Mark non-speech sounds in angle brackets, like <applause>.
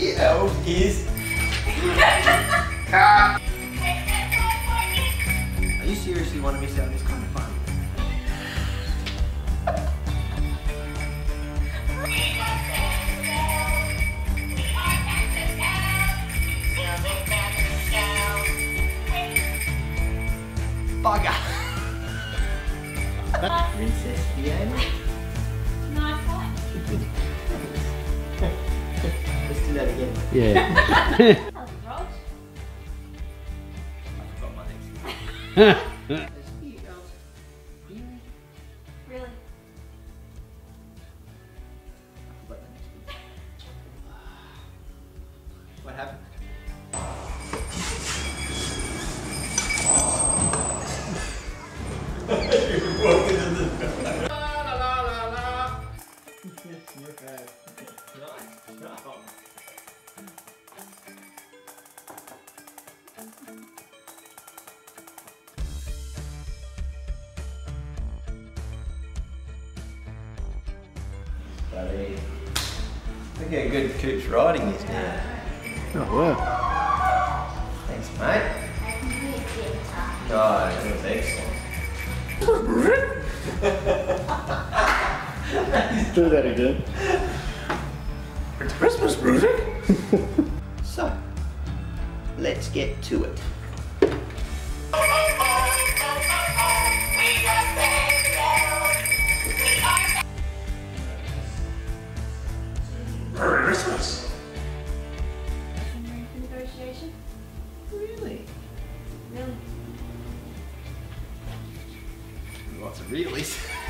EL is. Are you seriously want to miss out on this kind of fun? Bugger! Princess Fiona. Nice one. Girls, <laughs> Really? Really? I forgot the next one. What happened? Buddy. Look how good Coop's riding is now. Oh, wow. Thanks, mate. I can hear theatre. Oh, that was excellent. <laughs> Do that again. It's Christmas music. <laughs> so, let's get to it. Lots of <laughs>